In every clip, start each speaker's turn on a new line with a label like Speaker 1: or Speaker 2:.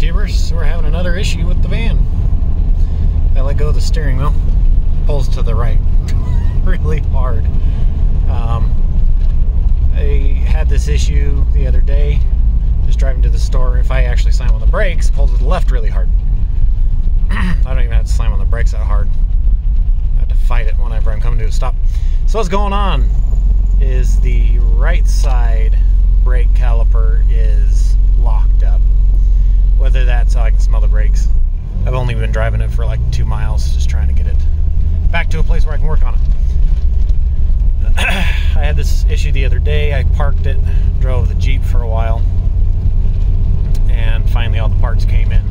Speaker 1: tubers, we're having another issue with the van. I let go of the steering wheel, pulls to the right really hard. Um, I had this issue the other day, just driving to the store. If I actually slam on the brakes, pulls to the left really hard. I don't even have to slam on the brakes that hard. I have to fight it whenever I'm coming to a stop. So what's going on is the right side brake caliper is locked up. Whether that's how I can smell the brakes. I've only been driving it for like two miles, just trying to get it back to a place where I can work on it. I had this issue the other day. I parked it, drove the Jeep for a while, and finally all the parts came in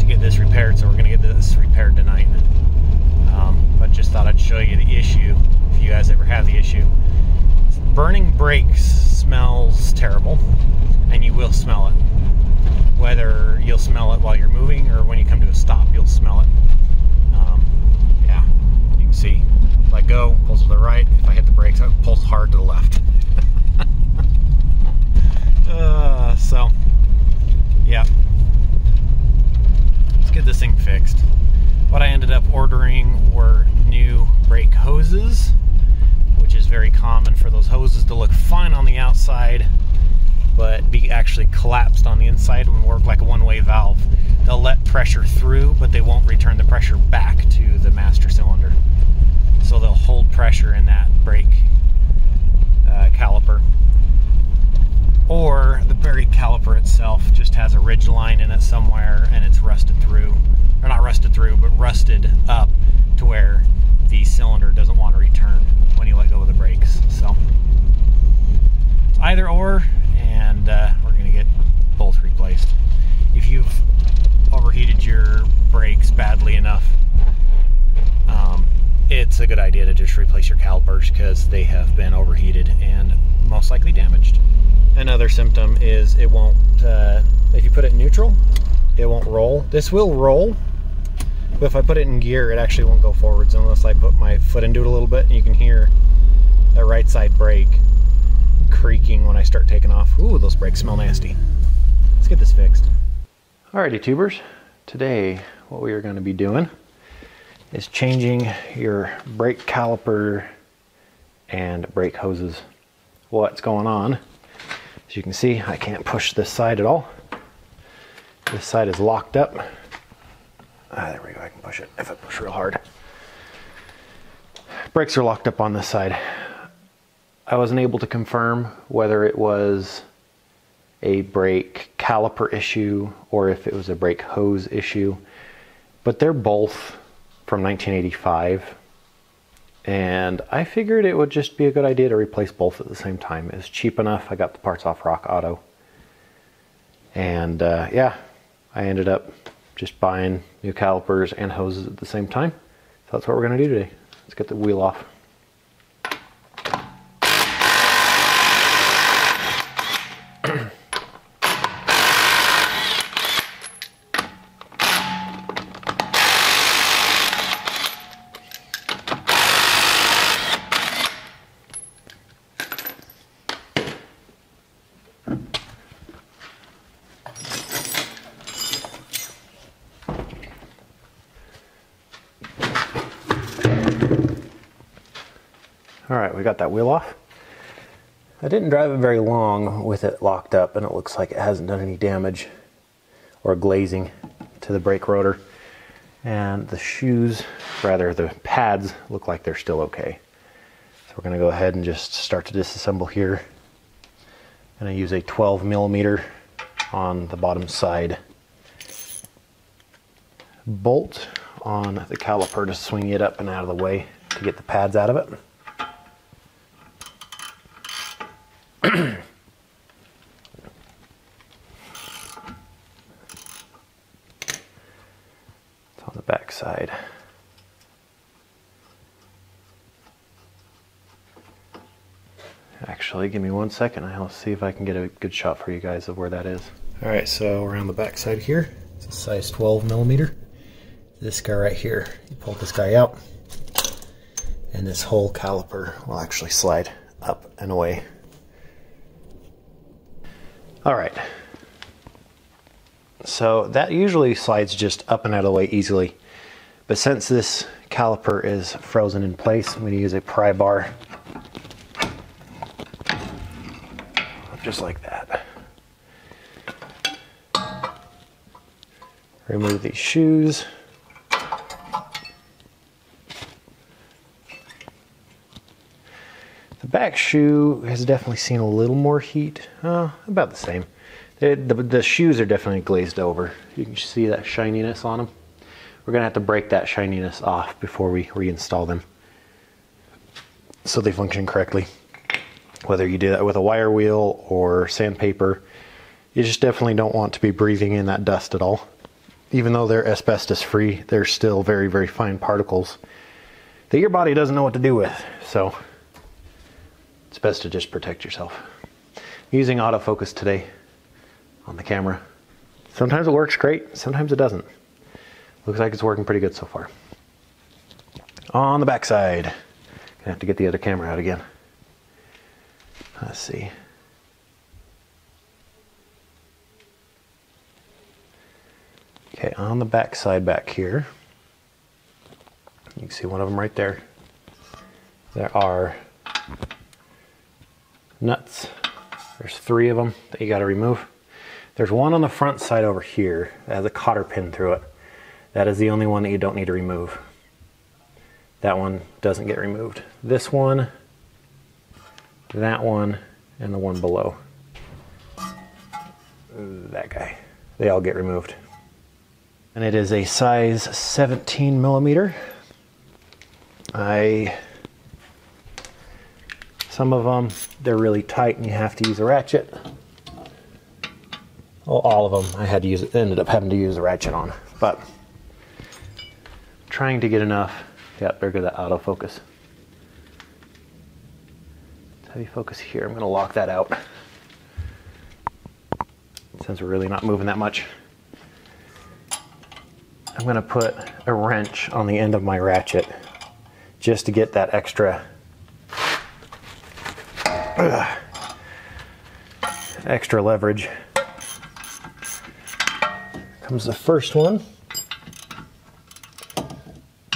Speaker 1: to get this repaired. So we're going to get this repaired tonight. Um, but just thought I'd show you the issue if you guys ever have the issue. Burning brakes smells terrible, and you will smell it. Whether you'll smell it while you're moving or when you come to a stop, you'll smell it. Um, yeah, you can see. Let go, pulls to the right. If I hit the brakes, it pulls hard to the left. uh, so, yeah. Let's get this thing fixed. What I ended up ordering were new brake hoses, which is very common for those hoses to look fine on the outside, but be actually collapsed on the inside and work like a one-way valve. They'll let pressure through, but they won't return the pressure back to the master cylinder. So they'll hold pressure in that brake uh, caliper. Or the brake caliper itself just has a ridge line in it somewhere and it's rusted through. Or not rusted through, but rusted up to where the cylinder doesn't want to return when you let go of the brakes. So either or, and uh, we're going to get both replaced. If you've overheated your brakes badly enough, um, it's a good idea to just replace your calipers because they have been overheated and most likely damaged. Another symptom is it won't, uh, if you put it in neutral, it won't roll. This will roll, but if I put it in gear, it actually won't go forwards unless I put my foot into it a little bit and you can hear the right side brake creaking when I start taking off. Ooh, those brakes smell nasty. Let's get this fixed. Alrighty, tubers. Today, what we are going to be doing is changing your brake caliper and brake hoses. What's going on? As you can see, I can't push this side at all. This side is locked up. Ah, there we go, I can push it if I push real hard. Brakes are locked up on this side. I wasn't able to confirm whether it was a brake caliper issue or if it was a brake hose issue, but they're both from 1985 and I figured it would just be a good idea to replace both at the same time. It's cheap enough. I got the parts off Rock Auto. And uh, yeah, I ended up just buying new calipers and hoses at the same time. So that's what we're going to do today. Let's get the wheel off. Got that wheel off. I didn't drive it very long with it locked up and it looks like it hasn't done any damage or glazing to the brake rotor. And the shoes, rather the pads, look like they're still okay. So we're gonna go ahead and just start to disassemble here. And I use a 12 millimeter on the bottom side bolt on the caliper to swing it up and out of the way to get the pads out of it. it's on the back side. Actually, give me one second. I'll see if I can get a good shot for you guys of where that is. All right, so we're the back side here. It's a size 12 millimeter. This guy right here, you pull this guy out, and this whole caliper will actually slide up and away. All right. So that usually slides just up and out of the way easily. But since this caliper is frozen in place, I'm going to use a pry bar. Just like that. Remove these shoes. The back shoe has definitely seen a little more heat. Uh, about the same. the, the shoes are definitely glazed over. You can see that shininess on them. We're going to have to break that shininess off before we reinstall them so they function correctly. Whether you do that with a wire wheel or sandpaper, you just definitely don't want to be breathing in that dust at all. Even though they're asbestos free, they're still very, very fine particles that your body doesn't know what to do with. So it's best to just protect yourself. I'm using autofocus today on the camera. Sometimes it works great, sometimes it doesn't. Looks like it's working pretty good so far. On the back side, gonna have to get the other camera out again. Let's see. Okay, on the back side back here, you can see one of them right there. There are nuts. There's three of them that you got to remove. There's one on the front side over here that has a cotter pin through it. That is the only one that you don't need to remove. That one doesn't get removed. This one, that one, and the one below. That guy. They all get removed. And it is a size 17 millimeter. I some of them they're really tight and you have to use a ratchet. Well, all of them I had to use ended up having to use a ratchet on, but trying to get enough. Yeah, there go the autofocus. Heavy focus here. I'm going to lock that out since we're really not moving that much. I'm going to put a wrench on the end of my ratchet just to get that extra uh, extra leverage. Comes the first one.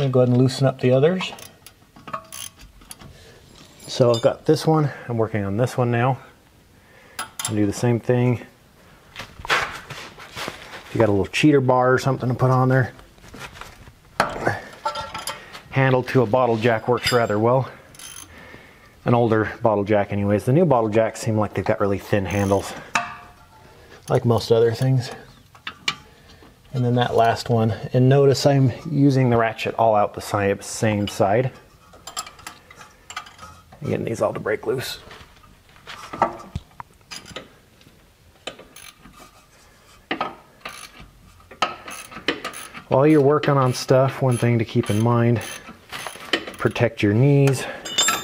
Speaker 1: I'm go ahead and loosen up the others. So I've got this one. I'm working on this one now. i do the same thing. If you got a little cheater bar or something to put on there. Handle to a bottle jack works rather well. An older bottle jack anyways. The new bottle jacks seem like they've got really thin handles. Like most other things and then that last one. And notice I'm using the ratchet all out the same side. Getting these all to break loose. While you're working on stuff, one thing to keep in mind, protect your knees.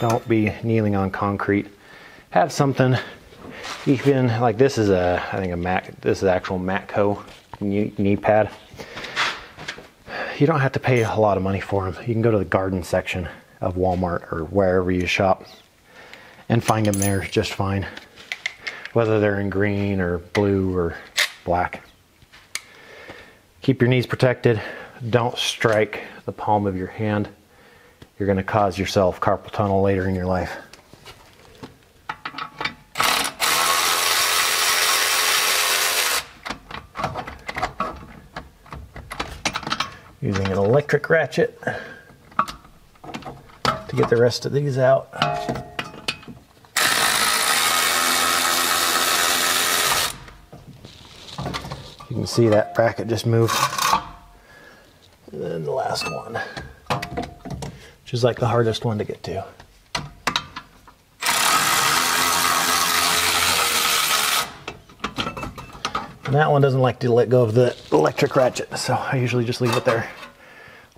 Speaker 1: Don't be kneeling on concrete. Have something, even like this is a, I think a Mac, this is actual Matco knee, pad. You don't have to pay a lot of money for them. You can go to the garden section of Walmart or wherever you shop and find them there just fine. Whether they're in green or blue or black. Keep your knees protected. Don't strike the palm of your hand. You're going to cause yourself carpal tunnel later in your life. using an electric ratchet to get the rest of these out. You can see that bracket just moved. And then the last one, which is like the hardest one to get to. And that one doesn't like to let go of the electric ratchet, so I usually just leave it there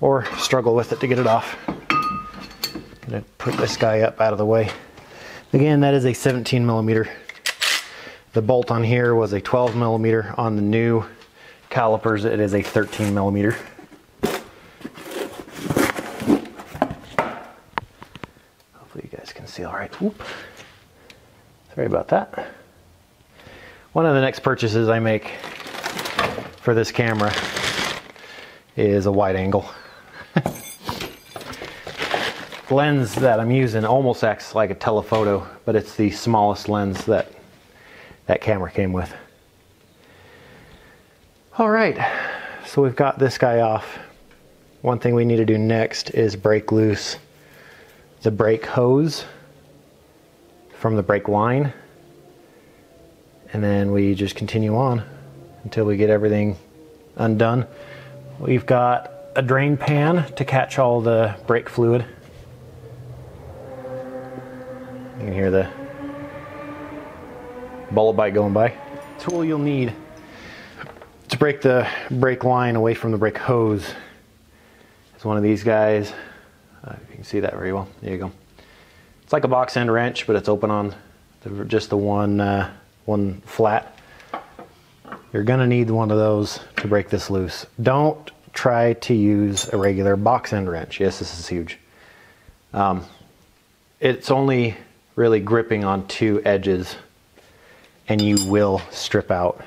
Speaker 1: or struggle with it to get it off. I'm Gonna put this guy up out of the way. Again, that is a 17 millimeter. The bolt on here was a 12 millimeter. On the new calipers, it is a 13 millimeter. Hopefully you guys can see all right. Whoop. Sorry about that. One of the next purchases I make for this camera is a wide angle. lens that I'm using almost acts like a telephoto, but it's the smallest lens that that camera came with. All right, so we've got this guy off. One thing we need to do next is break loose the brake hose from the brake line. And then we just continue on until we get everything undone. We've got a drain pan to catch all the brake fluid. You can hear the bite going by. Tool you'll need to break the brake line away from the brake hose is one of these guys. Uh, you can see that very well. There you go. It's like a box end wrench, but it's open on the, just the one uh, one flat. You're gonna need one of those to break this loose. Don't try to use a regular box end wrench. Yes, this is huge. Um, it's only really gripping on two edges and you will strip out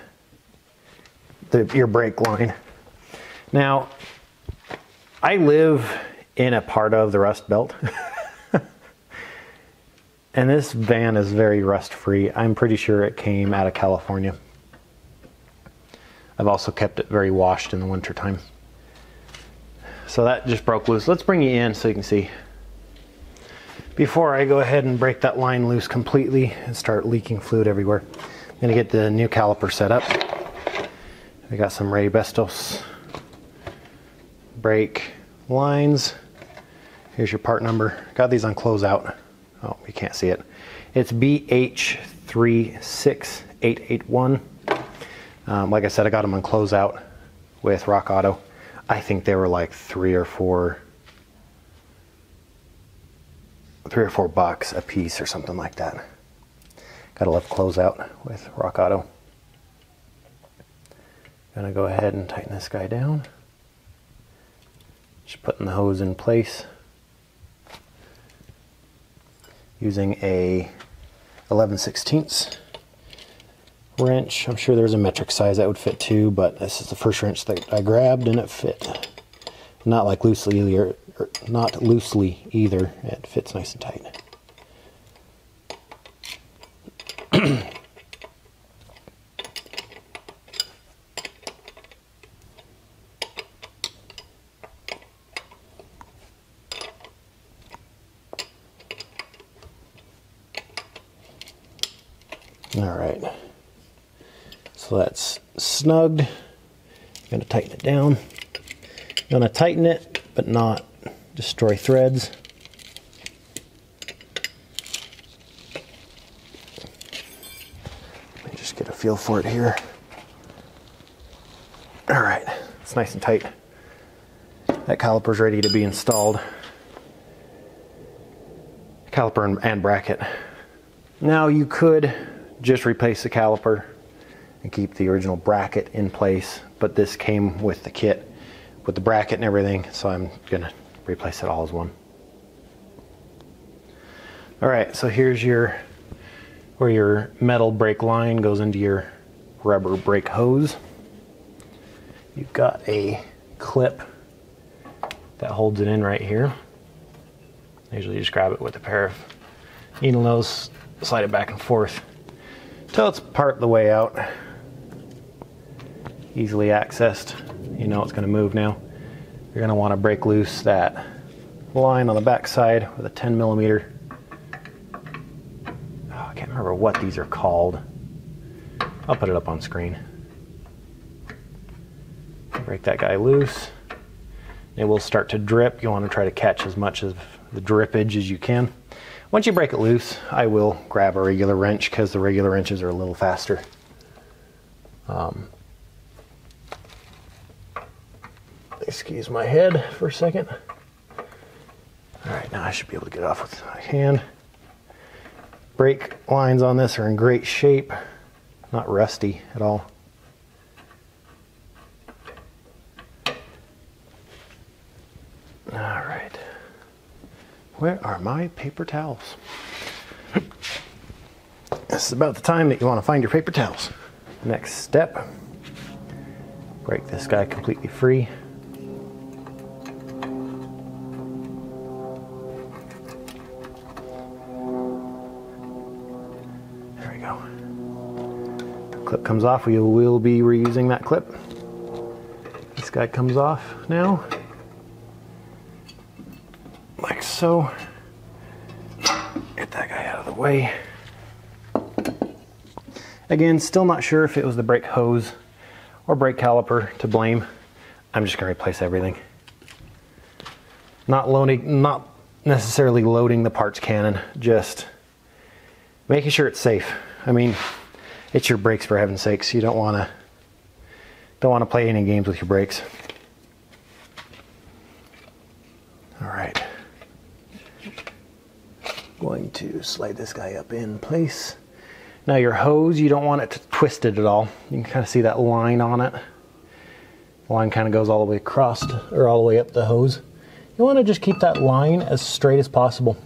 Speaker 1: the, your brake line. Now, I live in a part of the Rust Belt. and this van is very rust free. I'm pretty sure it came out of California. I've also kept it very washed in the wintertime. So that just broke loose. Let's bring you in so you can see before I go ahead and break that line loose completely and start leaking fluid everywhere. I'm gonna get the new caliper set up. We got some Raybestos brake lines. Here's your part number. Got these on closeout. Oh, you can't see it. It's BH36881. Um, like I said, I got them on closeout with Rock Auto. I think they were like three or four three or four bucks a piece or something like that. Gotta love closeout with Rock Auto. Gonna go ahead and tighten this guy down. Just putting the hose in place. Using a 11 16ths wrench. I'm sure there's a metric size that would fit too, but this is the first wrench that I grabbed and it fit. Not like loosely or not loosely either. It fits nice and tight. All right, so that's snugged. I'm gonna tighten it down. I'm gonna tighten it, but not destroy threads. Let me just get a feel for it here. All right, it's nice and tight. That caliper's ready to be installed. Caliper and, and bracket. Now you could just replace the caliper and keep the original bracket in place, but this came with the kit with the bracket and everything, so I'm gonna replace it all as one. All right, so here's your where your metal brake line goes into your rubber brake hose. You've got a clip that holds it in right here. Usually just grab it with a pair of needle nose, slide it back and forth until it's part the way out. Easily accessed. You know it's going to move now. You're going to want to break loose that line on the back side with a 10 millimeter. Oh, I can't remember what these are called. I'll put it up on screen. Break that guy loose. It will start to drip. You want to try to catch as much of the drippage as you can. Once you break it loose, I will grab a regular wrench because the regular wrenches are a little faster. Um, excuse my head for a second. All right, now I should be able to get off with my hand. Brake lines on this are in great shape, not rusty at all. All right, where are my paper towels? This is about the time that you want to find your paper towels. Next step Break this guy completely free. Comes off. We will be reusing that clip. This guy comes off now. Like so. Get that guy out of the way. Again, still not sure if it was the brake hose or brake caliper to blame. I'm just gonna replace everything. Not loading, not necessarily loading the parts cannon, just making sure it's safe. I mean, it's your brakes for heaven's sakes. You don't wanna, don't wanna play any games with your brakes. All right. Going to slide this guy up in place. Now your hose, you don't want it to twist at all. You can kind of see that line on it. The line kind of goes all the way across or all the way up the hose. You want to just keep that line as straight as possible.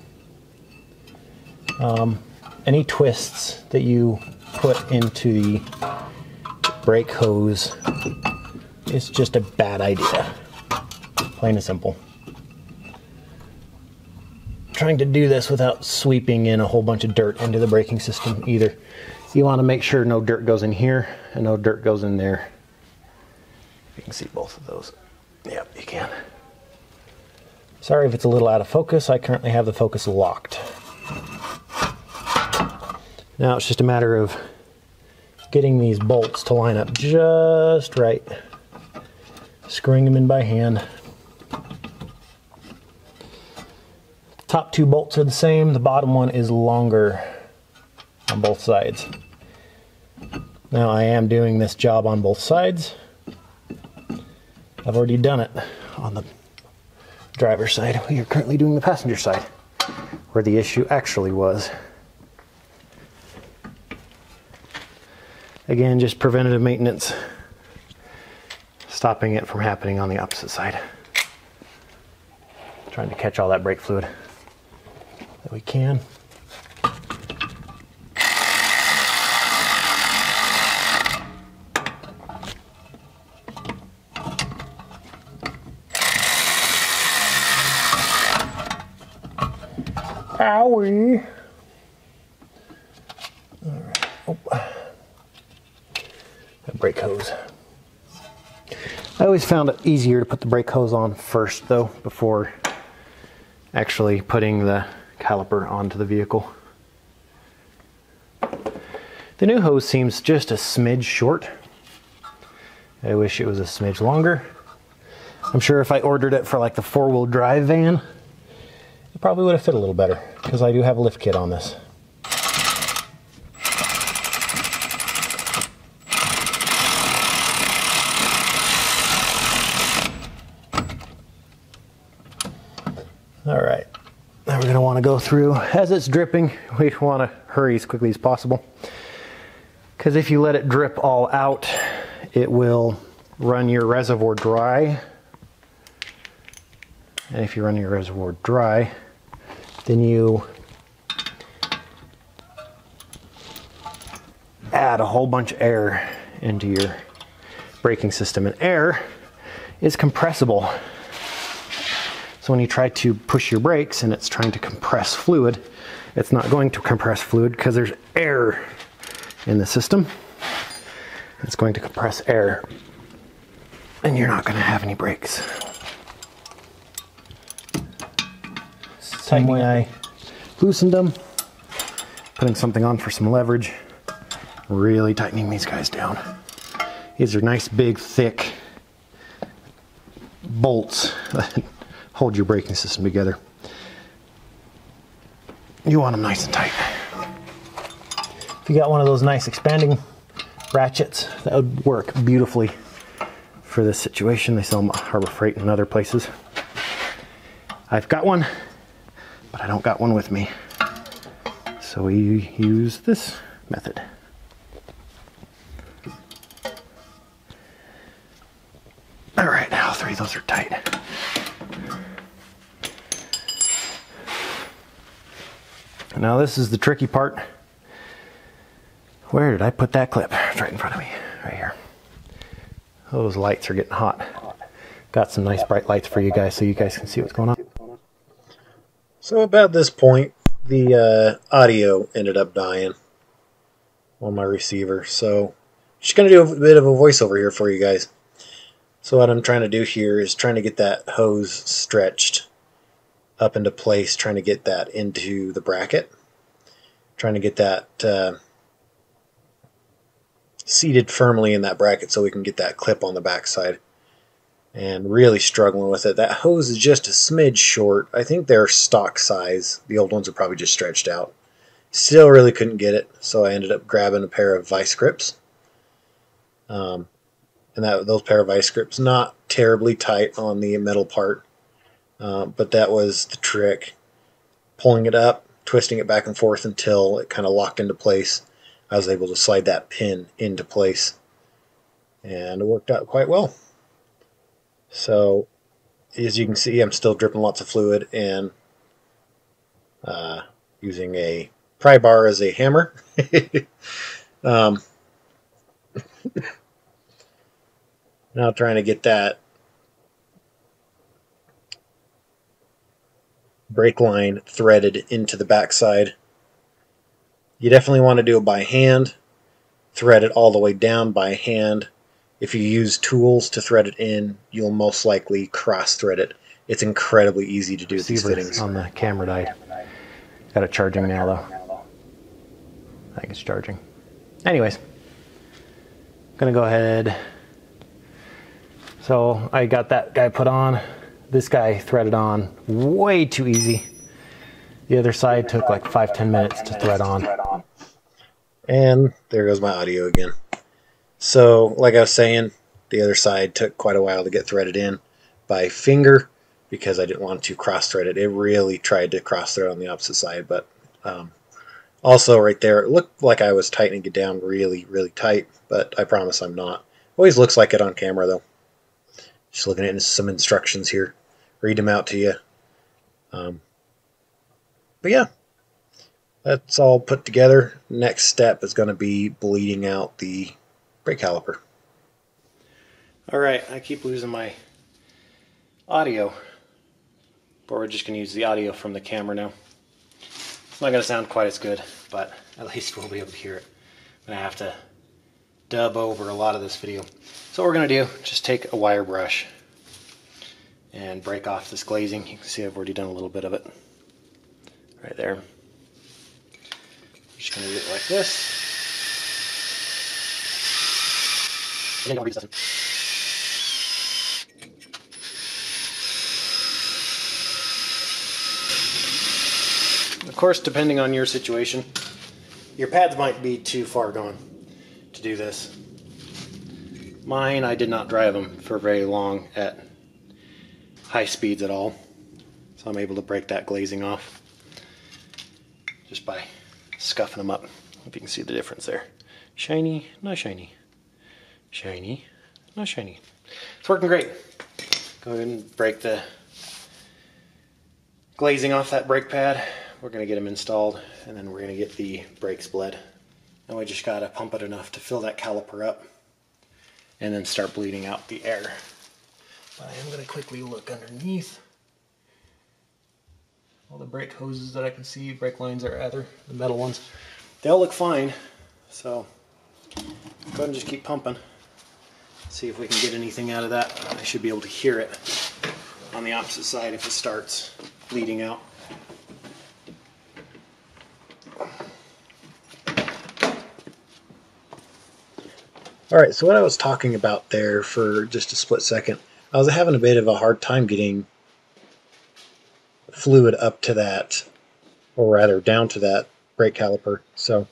Speaker 1: Um, any twists that you put into the brake hose is just a bad idea. Plain and simple. Trying to do this without sweeping in a whole bunch of dirt into the braking system either. You want to make sure no dirt goes in here and no dirt goes in there. You can see both of those. Yep, you can. Sorry if it's a little out of focus. I currently have the focus locked. Now it's just a matter of getting these bolts to line up just right. Screwing them in by hand. top two bolts are the same. The bottom one is longer on both sides. Now I am doing this job on both sides. I've already done it on the driver's side. We are currently doing the passenger side, where the issue actually was. Again, just preventative maintenance, stopping it from happening on the opposite side. Trying to catch all that brake fluid that we can. Owie. All right. Oh. That brake hose. I always found it easier to put the brake hose on first though, before actually putting the caliper onto the vehicle. The new hose seems just a smidge short. I wish it was a smidge longer. I'm sure if I ordered it for like the four-wheel drive van, it probably would have fit a little better because I do have a lift kit on this. All right, now we're gonna wanna go through, as it's dripping, we wanna hurry as quickly as possible. Because if you let it drip all out, it will run your reservoir dry. And if you run your reservoir dry, then you add a whole bunch of air into your braking system. And air is compressible. So when you try to push your brakes and it's trying to compress fluid, it's not going to compress fluid because there's air in the system. It's going to compress air and you're not going to have any brakes. Same way I loosened them, putting something on for some leverage, really tightening these guys down. These are nice, big, thick bolts hold your braking system together. You want them nice and tight. If you got one of those nice expanding ratchets, that would work beautifully for this situation. They sell them at Harbor Freight and other places. I've got one, but I don't got one with me. So we use this method. All right, all three of those are tight. Now this is the tricky part. Where did I put that clip? It's right in front of me, right here. those lights are getting hot. Got some nice bright lights for you guys so you guys can see what's going on.
Speaker 2: So about this point, the uh, audio ended up dying on my receiver. So just going to do a bit of a voiceover here for you guys. So what I'm trying to do here is trying to get that hose stretched up into place, trying to get that into the bracket, trying to get that uh, seated firmly in that bracket so we can get that clip on the backside. And really struggling with it. That hose is just a smidge short. I think they're stock size. The old ones are probably just stretched out. Still really couldn't get it, so I ended up grabbing a pair of vice grips. Um, and that those pair of vice grips not terribly tight on the metal part, uh, but that was the trick. Pulling it up, twisting it back and forth until it kind of locked into place. I was able to slide that pin into place, and it worked out quite well. So, as you can see, I'm still dripping lots of fluid and uh, using a pry bar as a hammer. um, now trying to get that brake line threaded into the backside. You definitely want to do it by hand, thread it all the way down by hand. If you use tools to thread it in, you'll most likely cross thread it. It's incredibly easy to do these fittings.
Speaker 1: on the camera died. Got it charging now though. I think it's charging. Anyways, gonna go ahead. So I got that guy put on. This guy threaded on way too easy. The other side took like five, ten minutes to thread on.
Speaker 2: And there goes my audio again. So, like I was saying, the other side took quite a while to get threaded in by finger because I didn't want to cross thread it. It really tried to cross thread on the opposite side, but um, also right there, it looked like I was tightening it down really, really tight, but I promise I'm not. Always looks like it on camera though. Just looking at some instructions here. Read them out to you. Um, but yeah, that's all put together. Next step is going to be bleeding out the brake caliper. All right, I keep losing my audio, but we're just going to use the audio from the camera now. It's not going to sound quite as good, but at least we'll be able to hear it. I'm going to have to dub over a lot of this video. So what we're going to do, just take a wire brush and break off this glazing. You can see I've already done a little bit of it right there. Just going to do it like this. And I'll Of course, depending on your situation, your pads might be too far gone to do this. Mine, I did not drive them for very long at high speeds at all. So I'm able to break that glazing off just by scuffing them up. If you can see the difference there. Shiny, not shiny. Shiny, not shiny. It's working great. Go ahead and break the glazing off that brake pad. We're to get them installed and then we're to get the brakes bled. Now we just got to pump it enough to fill that caliper up and then start bleeding out the air. But I am going to quickly look underneath all the brake hoses that I can see, brake lines are either the metal ones. They all look fine, so go ahead and just keep pumping. See if we can get anything out of that. I should be able to hear it on the opposite side if it starts bleeding out. All right, so what I was talking about there for just a split second, I was having a bit of a hard time getting fluid up to that, or rather down to that brake caliper. So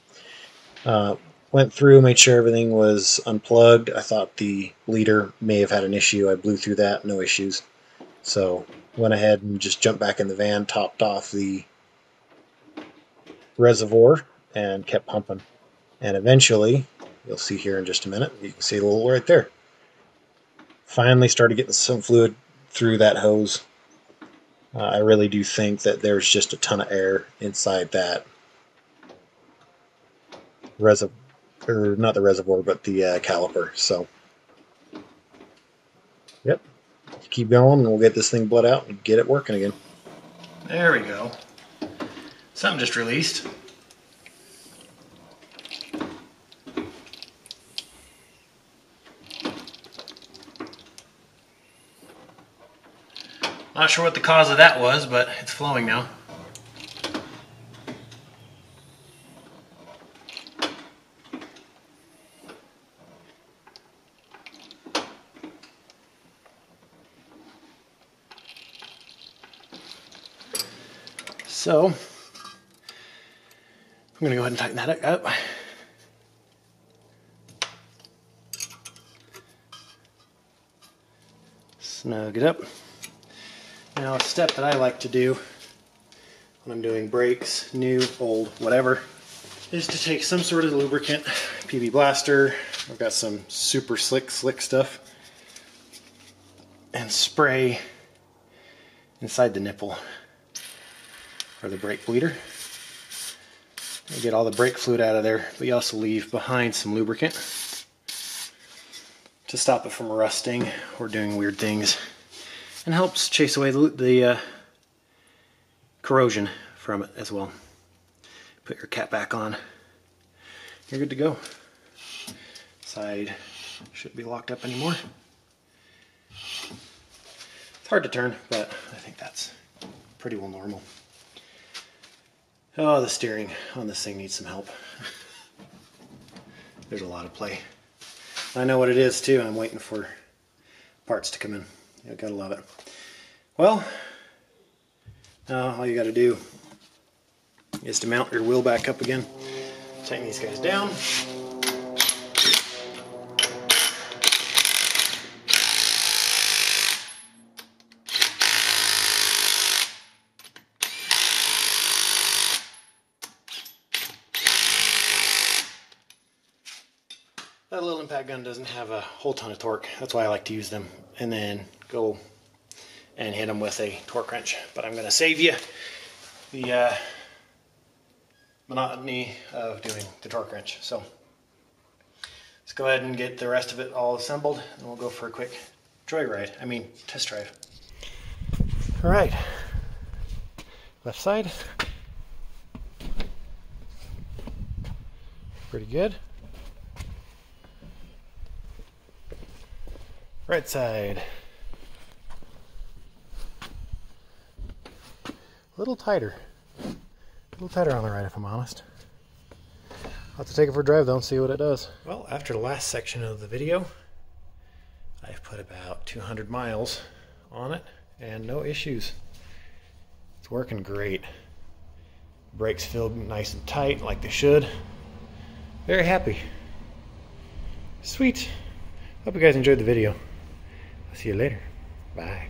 Speaker 2: uh, went through, made sure everything was unplugged. I thought the leader may have had an issue. I blew through that, no issues. So went ahead and just jumped back in the van, topped off the reservoir, and kept pumping. And eventually, You'll see here in just a minute. You can see a little right there. Finally started getting some fluid through that hose. Uh, I really do think that there's just a ton of air inside that reservoir, or not the reservoir, but the uh, caliper. So Yep. Keep going, and we'll get this thing bled out and get it working again.
Speaker 1: There we go. Something just released. Not sure what the cause of that was, but it's flowing now. So, I'm going to go ahead and tighten that up. Snug it up. Now, a step that I like to do when I'm doing brakes, new, old, whatever, is to take some sort of lubricant, PB Blaster, I've got some super slick, slick stuff, and spray inside the nipple or the brake bleeder. You get all the brake fluid out of there, but you also leave behind some lubricant to stop it from rusting or doing weird things and helps chase away the, the uh, corrosion from it as well. Put your cap back on. You're good to go. Side shouldn't be locked up anymore. It's hard to turn, but I think that's pretty well normal. Oh, the steering on this thing needs some help. There's a lot of play. I know what it is too. I'm waiting for parts to come in. You gotta love it. Well, now all you gotta do is to mount your wheel back up again. Tighten these guys down. That little impact gun doesn't have a whole ton of torque. That's why I like to use them. And then go and hit them with a torque wrench. But I'm going to save you the uh, monotony of doing the torque wrench. So let's go ahead and get the rest of it all assembled and we'll go for a quick joyride. I mean, test drive. All right. Left side. Pretty good. Right side. Little tighter. A little tighter on the right, if I'm honest. I'll have to take it for a drive though and see what it does. Well, after the last section of the video, I've put about 200 miles on it and no issues. It's working great. Brakes feel nice and tight like they should. Very happy. Sweet. Hope you guys enjoyed the video. I'll see you later. Bye.